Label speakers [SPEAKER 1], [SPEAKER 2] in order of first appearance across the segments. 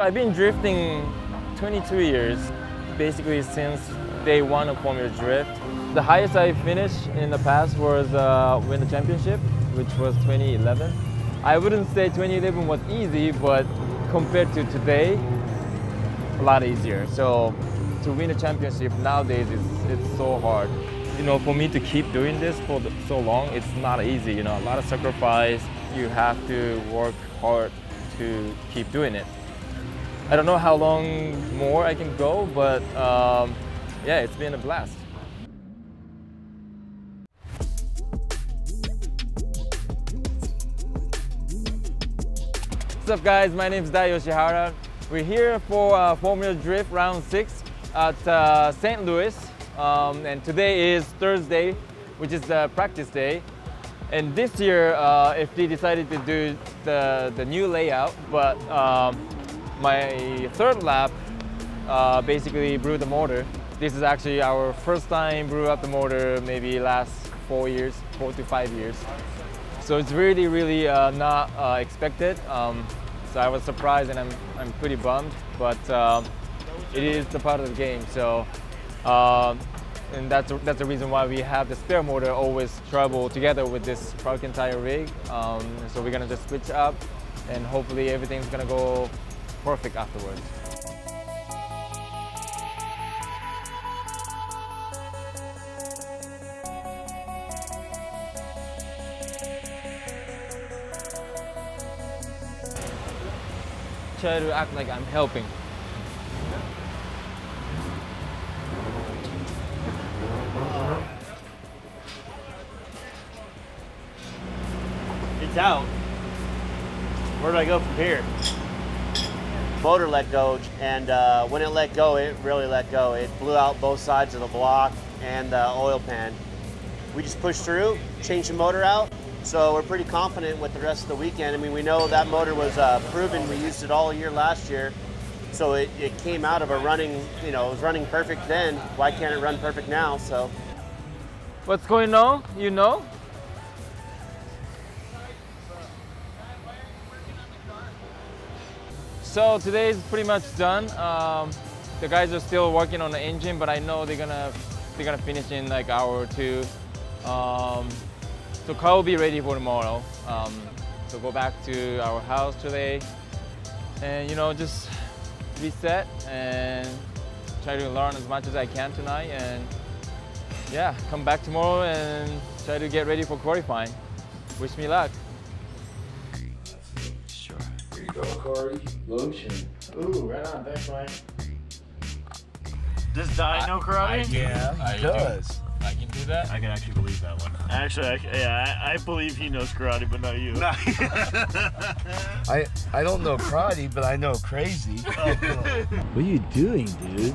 [SPEAKER 1] I've been drifting 22 years, basically since day one of Formula Drift. The highest I finished in the past was uh, win the championship, which was 2011. I wouldn't say 2011 was easy, but compared to today, a lot easier. So to win a championship nowadays is it's so hard. You know, for me to keep doing this for so long, it's not easy. You know, a lot of sacrifice. You have to work hard to keep doing it. I don't know how long more I can go, but um, yeah, it's been a blast. What's up guys, my name is Dai Yoshihara. We're here for uh, Formula Drift Round 6 at uh, St. Louis. Um, and today is Thursday, which is the practice day. And this year, uh, FD decided to do the, the new layout, but um, my third lap uh, basically blew the motor. This is actually our first time brew up the motor, maybe last four years, four to five years. So it's really, really uh, not uh, expected. Um, so I was surprised and I'm, I'm pretty bummed, but um, it is the part of the game. So, um, and that's, that's the reason why we have the spare motor always travel together with this Falken tire rig. Um, so we're gonna just switch up and hopefully everything's gonna go perfect afterwards. Try to act like I'm helping.
[SPEAKER 2] It's out. Where do I go from here?
[SPEAKER 3] Motor let go, and uh, when it let go, it really let go. It blew out both sides of the block and the oil pan. We just pushed through, changed the motor out, so we're pretty confident with the rest of the weekend. I mean, we know that motor was uh, proven. We used it all year last year, so it, it came out of a running, you know, it was running perfect then. Why can't it run perfect now? So.
[SPEAKER 1] What's going on? You know? So today is pretty much done. Um, the guys are still working on the engine, but I know they're gonna they're gonna finish in like hour or two. Um, so car will be ready for tomorrow. Um, so go back to our house today, and you know just reset and try to learn as much as I can tonight, and yeah, come back tomorrow and try to get ready for qualifying. Wish me luck.
[SPEAKER 4] Go, Corey. Lotion. Ooh, right on. Thanks, Mike.
[SPEAKER 2] Does Dai know karate?
[SPEAKER 4] Yeah,
[SPEAKER 1] I
[SPEAKER 4] he
[SPEAKER 1] do.
[SPEAKER 4] does.
[SPEAKER 1] I can do that.
[SPEAKER 5] I can actually believe that one.
[SPEAKER 2] Actually, I, yeah, I, I believe he knows karate, but not you.
[SPEAKER 4] I I don't know karate, but I know crazy. Oh, what are you doing, dude?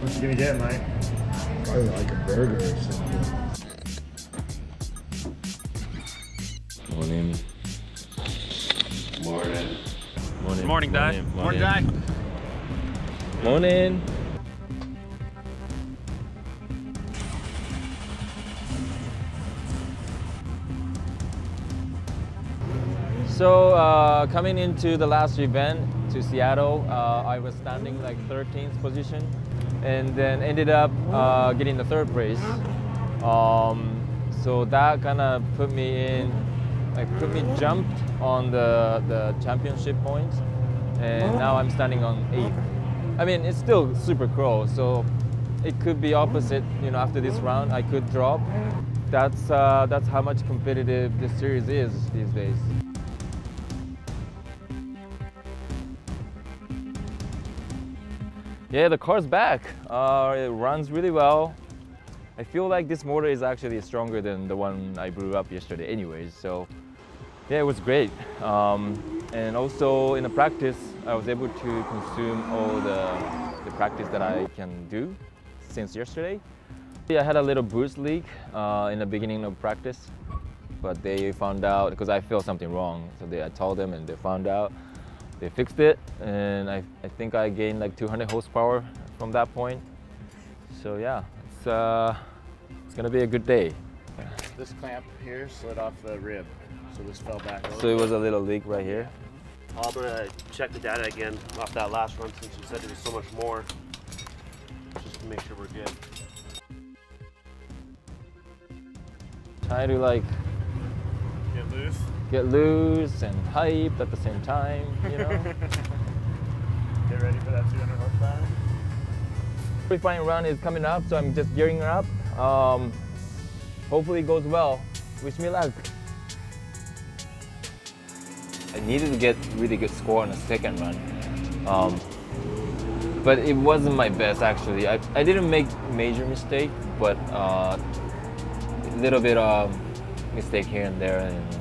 [SPEAKER 5] What you gonna get, Mike?
[SPEAKER 4] Probably like a burger or something.
[SPEAKER 1] Morning.
[SPEAKER 4] Morning.
[SPEAKER 1] Morning.
[SPEAKER 2] Morning, Dai. Morning, Dai.
[SPEAKER 1] Morning. So uh, coming into the last event to Seattle, uh, I was standing like 13th position, and then ended up uh, getting the third place. Um, so that kind of put me in, put me jumped on the the championship points, and now I'm standing on eighth. I mean, it's still super close, so it could be opposite. You know, after this round, I could drop. That's uh, that's how much competitive this series is these days. Yeah, the car's back. Uh, it runs really well. I feel like this motor is actually stronger than the one I blew up yesterday anyways, so yeah, it was great. Um, and also in the practice, I was able to consume all the, the practice that I can do since yesterday. I had a little boost leak uh, in the beginning of practice, but they found out because I felt something wrong. So they, I told them and they found out. They fixed it, and I, I think I gained like 200 horsepower from that point. So yeah, it's, uh, it's gonna be a good day.
[SPEAKER 5] This clamp here slid off the rib, so this fell back over.
[SPEAKER 1] So it was a little leak right here.
[SPEAKER 3] I'm gonna check the data again off that last run since you said there was so much more. Just to make sure we're good.
[SPEAKER 1] Try to like
[SPEAKER 2] Get loose.
[SPEAKER 1] get loose and hyped at the same time, you know?
[SPEAKER 2] Get ready for that 200 horsepower.
[SPEAKER 1] Qualifying run is coming up, so I'm just gearing up. Um, hopefully it goes well. Wish me luck. I needed to get really good score on the second run. Um, but it wasn't my best actually. I, I didn't make major mistake, but uh, a little bit of mistake here and there, and,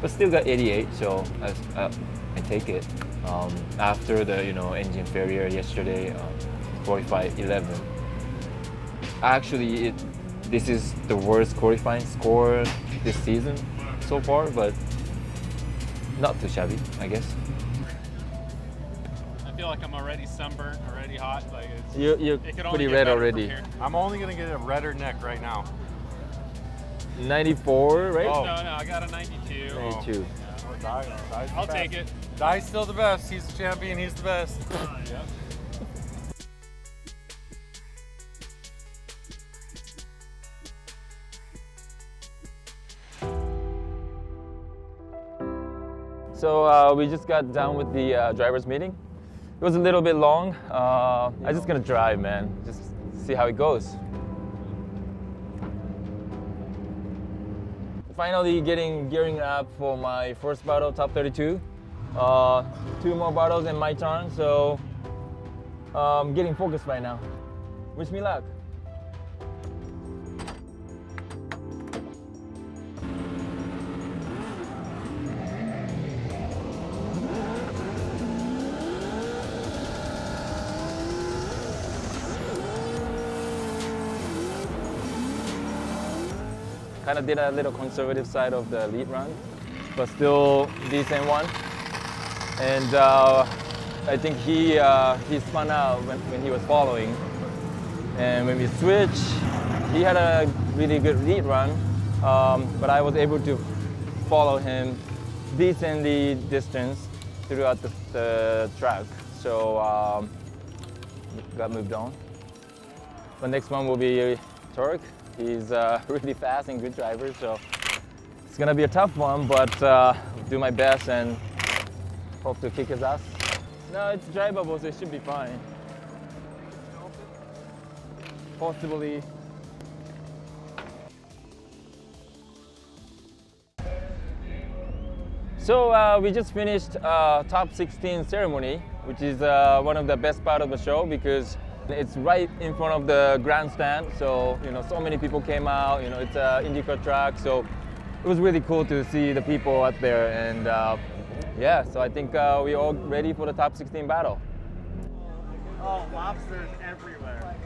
[SPEAKER 1] but still got 88, so I, I, I take it. Um, after the you know engine failure yesterday, um, 45-11. Actually, it, this is the worst qualifying score this season so far, but not too shabby, I guess.
[SPEAKER 6] I feel like I'm already sunburnt, already hot. Like it's,
[SPEAKER 1] You, you're
[SPEAKER 6] it could
[SPEAKER 1] pretty red already.
[SPEAKER 7] I'm only gonna get a redder neck right now.
[SPEAKER 1] 94, right?
[SPEAKER 7] Oh.
[SPEAKER 6] No, no, I got a 92.
[SPEAKER 1] 92.
[SPEAKER 7] Well, Dai- Dai's
[SPEAKER 6] I'll
[SPEAKER 7] best.
[SPEAKER 6] take it.
[SPEAKER 7] Dai's still the best. He's the champion. He's the best.
[SPEAKER 6] Yep.
[SPEAKER 1] So uh, we just got done with the uh, drivers meeting. It was a little bit long. Uh, I'm just gonna drive, man. Just see how it goes. Finally getting gearing up for my first battle, top 32. Uh, two more battles in my turn, so I'm getting focused right now. Wish me luck. Kind of did a little conservative side of the lead run, but still decent one. And uh, I think he uh, he spun out when, when he was following. And when we switched, he had a really good lead run, um, but I was able to follow him decently distance throughout the, the track. So um, got moved on. The next one will be Tuerck. He's uh, really fast and good driver, so it's gonna be a tough one, but uh, do my best and hope to kick his ass. No, it's drivable, so it should be fine. Possibly. So uh, we just finished uh, top 16 ceremony, which is uh, one of the best part of the show because it's right in front of the grandstand. So you know, so many people came out. You know, it's an IndyCar track, so it was really cool to see the people out there. And uh, yeah, so I think uh, we're all ready for the top 16 battle.
[SPEAKER 3] Oh, lobsters everywhere.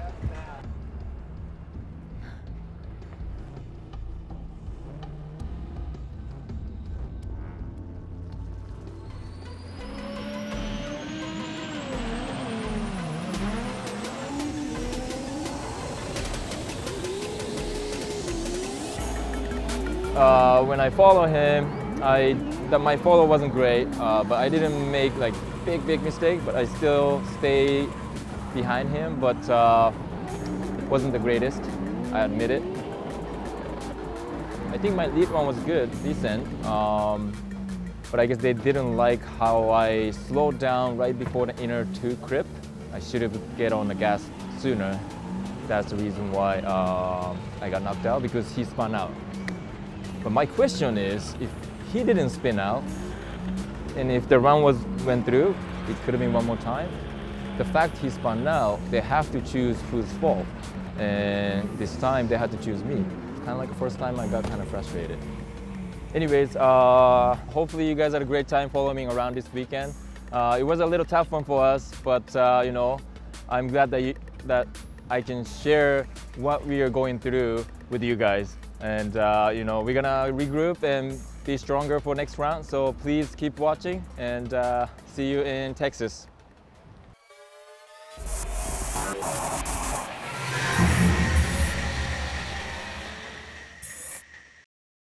[SPEAKER 1] Uh, when I follow him, I that my follow wasn't great, uh, but I didn't make like big big mistake. But I still stay behind him, but uh, wasn't the greatest. I admit it. I think my lead one was good, decent. Um, but I guess they didn't like how I slowed down right before the inner two clip. I should have get on the gas sooner. That's the reason why um, I got knocked out because he spun out. But my question is, if he didn't spin out, and if the run was went through, it could have been one more time. The fact he spun out, they have to choose who's fault, and this time they had to choose me. Kind of like the first time I got kind of frustrated. Anyways, uh, hopefully you guys had a great time following me around this weekend. Uh, it was a little tough one for us, but uh, you know, I'm glad that you, that I can share what we are going through with you guys. And uh, you know, we're gonna regroup and be stronger for next round. So please keep watching and uh, see you in Texas.